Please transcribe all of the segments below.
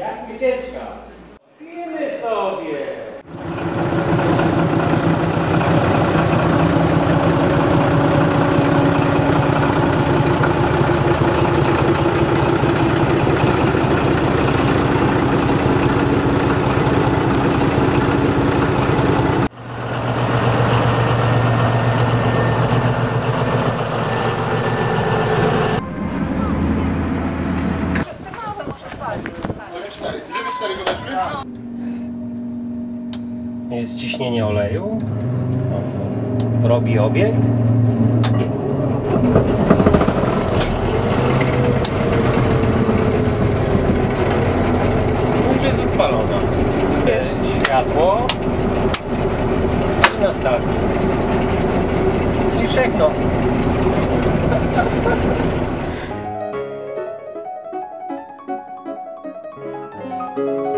Jak wycieczka? Pijemy sobie. Ciśnienie oleju. Robi obiekt. Już jest odpalona. Jest światło. I nastawi. I szekno. Była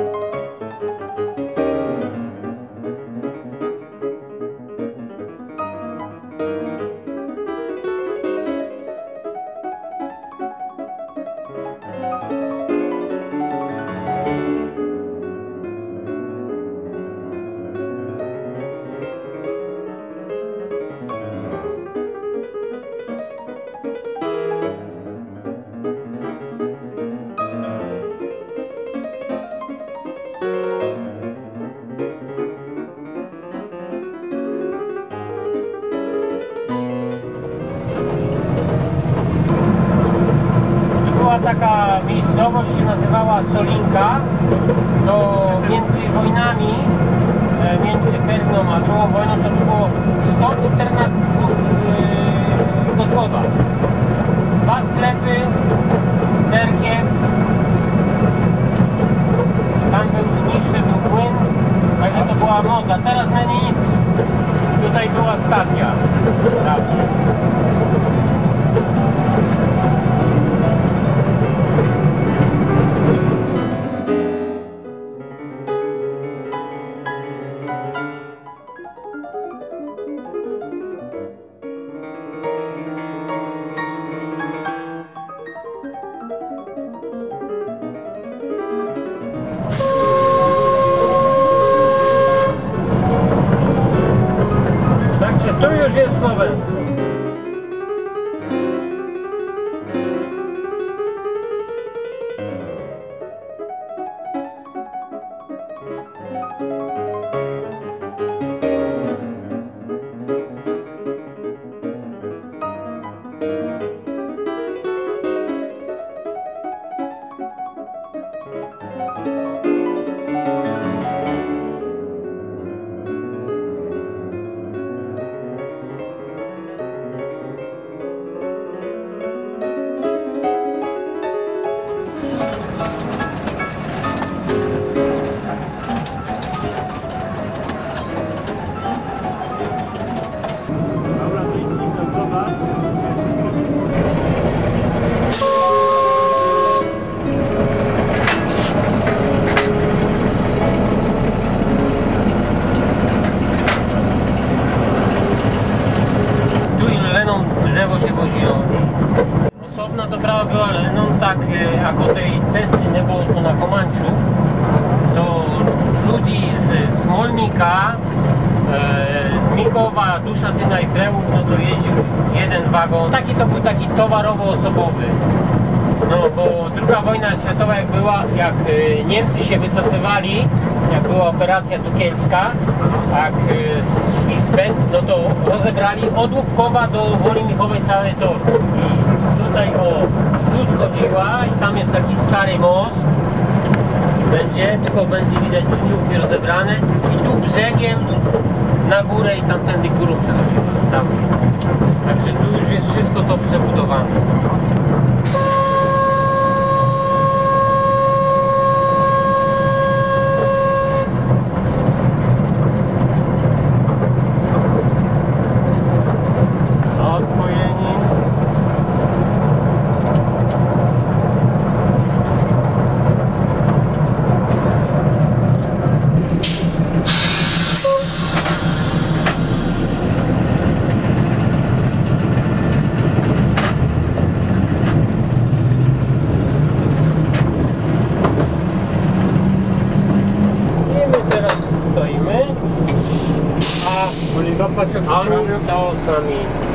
miejscowość, się nazywała Solinka. To między wojnami, e, między Perną a drugą wojną, to było 114 yy, gospodarstw. Dwa sklepy, cerkiew. Tam był niższy był młyn, także to była moda. Teraz na nic. Tutaj była stacja. Drzewo się woziło. Osobna doprawa była Leną, tak e, ako tej cesty nie było tu na Komanczu, to ludzi z Smolnika, e, z Mikowa, Duszatyna i Prełów, no to jeździł jeden wagon. Taki to był taki towarowo-osobowy. No bo druga wojna światowa jak była, jak e, Niemcy się wycofywali, jak była operacja tukielska, jak e, szli z Będ, no to rozebrali od Łupkowa do Woli Michowej cały tor. I tutaj o, tu schodziła i tam jest taki stary most, będzie, tylko będzie widać ściółki rozebrane i tu brzegiem na górę i tamtędy górą przechodzimy. Także tu już jest wszystko A oni to sami. Witam